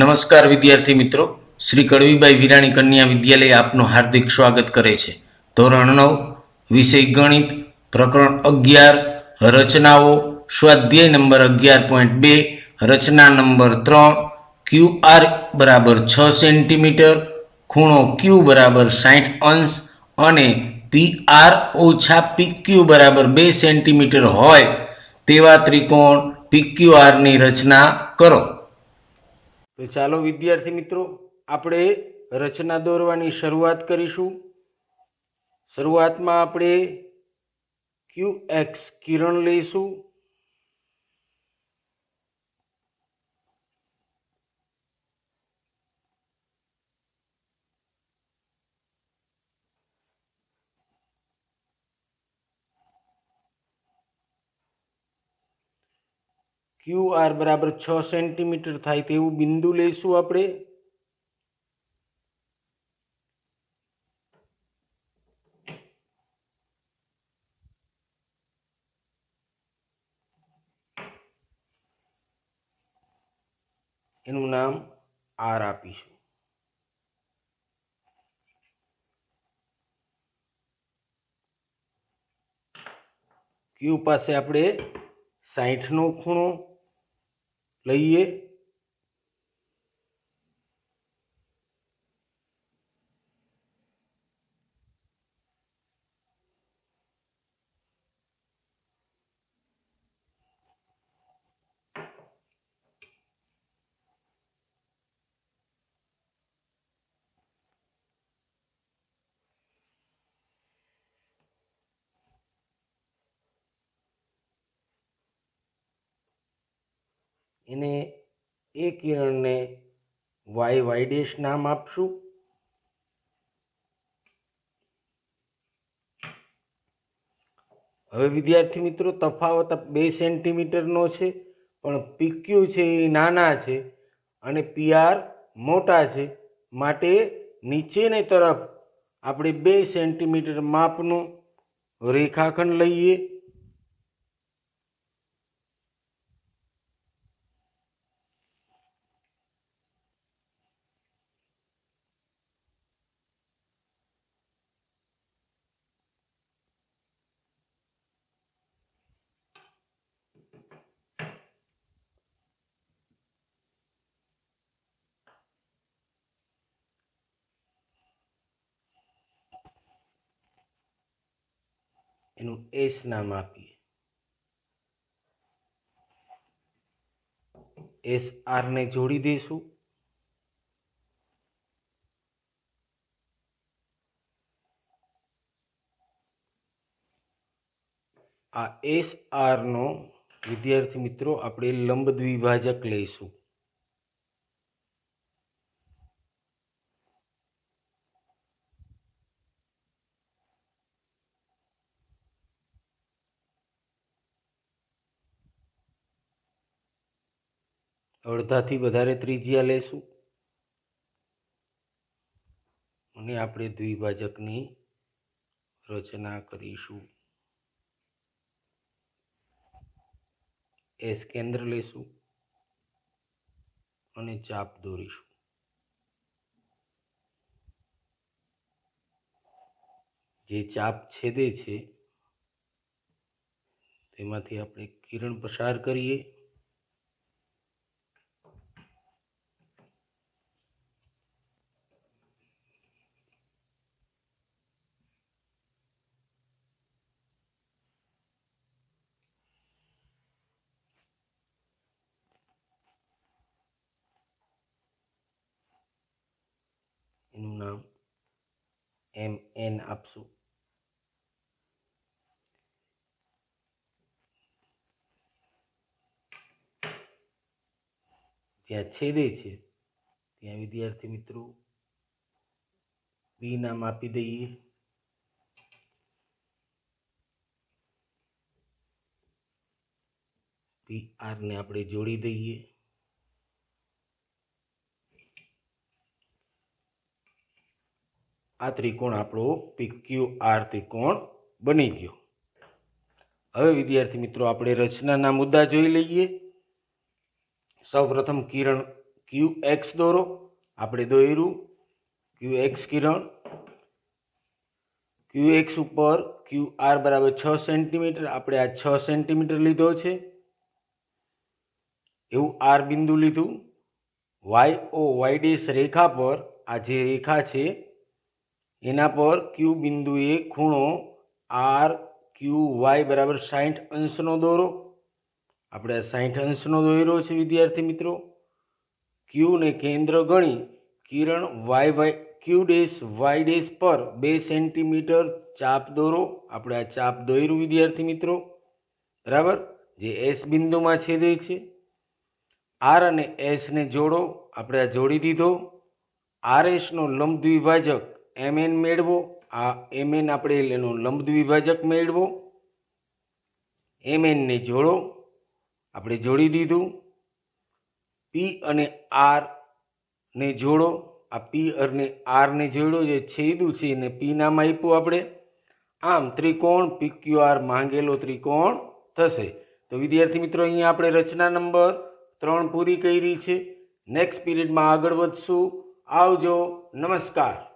નમસ્કાર વિદ્યાર્થી મિત્રો. શ્રી કડવીબાઈ વિરાણી કન્યા વિદ્યાલય આપનું હાર્દિક સ્વાગત કરે છે. ધોરણ નવ, વિષય ગણિત, પ્રકરણ અગિયાર, રચનાઓ, સ્વાધ્યાય નંબર અગિયાર પોઈન્ટ બે, રચના નંબર ત્રણ, ક્યુ આર બરાબર છ સેન્ટીમીટર, ખૂણો ક્યુ બરાબર સાઠ અંશ અને પી આર ઓછા પી ક્યુ બરાબર બે સેન્ટીમીટર હોય તેવા ત્રિકોણ પી ક્યુ આરની રચના કરો. તો ચાલો વિદ્યાર્થી મિત્રો, આપણે રચના દોરવાની શરૂઆત કરીશું. શરૂઆતમાં આપણે ક્યુ એક્સ કિરણ લઈશું. ક્યુ આર બરાબર છ સેન્ટીમીટર થાય તેવું બિંદુ લઈશું આપણે. એનું નામ આર આપીશું. ક્યુ પાસે આપણે સાઠનો ખૂણો લઈએ એને એ કિરણને વાય વાય ડેશ નામ આપશું. હવે વિદ્યાર્થી મિત્રો, તફાવત બે સેન્ટીમીટરનો છે, પણ પીક્યુ છે એ નાના છે અને પીઆર મોટા છે. માટે નીચેની તરફ આપણે બે સેન્ટીમીટર માપનું રેખાખંડ લઈએ. એનું એસ નામ આપીએ. એસ આરને જોડી દઈશું. આ એસ આરનો વિદ્યાર્થી મિત્રો આપણે લંબ દ્વિભાજક લઈશું. અડધાથી વધારે ત્રિજ્યા લેશું. અને આપણે દ્વિભાજકની રચના કરીશું. એસ કેન્દ્ર લેશું અને ચાપ દોરીશું. જે ચાપ છેદે છે, તેમાંથી આપણે કિરણ પસાર કરીએ એનું નામ એમ, એન આપશું. જ્યાં છેદે છે, ત્યાં વિદ્યાર્થી મિત્રો, બી નામ આપી દઈએ. પી આરને આપણે જોડી દઈએ. આ ત્રિકોણ આપણો પીક્યુ આર ત્રિકોણ બની ગયો. હવે વિદ્યાર્થી મિત્રો, આપણે રચનાના મુદ્દા જોઈ લઈએ. સૌપ્રથમ કિરણ ક્યુ એક્સ દોરો. આપણે દોર્યું ક્યુ એક્સ કિરણ. ક્યુ એક્સ ઉપર ક્યુ આર બરાબર છ સેન્ટીમીટર. આપણે આ છ સેન્ટીમીટર લીધો છે. એવું આર બિંદુ લીધું. વાય ઓ વાય રેખા પર આ જે રેખા છે એના પર ક્યુ બિંદુએ ખૂણો આર ક્યુ વાય બરાબર સાઠ અંશનો દોરો. આપણે આ સાઠ અંશનો દોર્યો છે, વિદ્યાર્થી મિત્રો. ક્યુને કેન્દ્ર ગણી કિરણ Y Y Q dash Y dash પર બે સેન્ટીમીટર ચાપ દોરો. આપણે આ ચાપ દોર્યું, વિદ્યાર્થી મિત્રો. બરાબર? જે એસ બિંદુમાં છેદે છે. આર અને એસને જોડો. આપણે આ જોડી દીધો. આર એસનો લંબ દ્વિભાજક એમ એન મેળવો, આ એમ એન આપણે એનો લંબ દ્વિભાજક મેળવો. એમ એનને જોડો, આપણે જોડી દીધું. પી અને આર ને જોડો, આ પી અને આરને જોડો, જે છેદું છે એને પી નામ આપ્યું આપણે. આમ ત્રિકોણ પી ક્યુ આર માંગેલો ત્રિકોણ થશે. તો વિદ્યાર્થી મિત્રો, અહીંયા આપણે રચના નંબર ત્રણ પૂરી કરી છે. નેક્સ્ટ પીરિયડમાં આગળ વધશું. આવજો. નમસ્કાર.